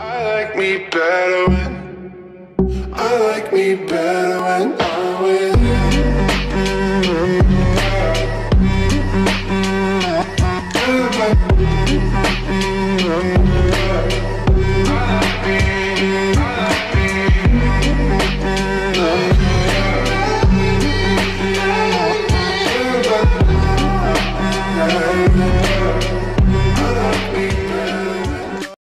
I like me better when I like me better when I'm with you. I like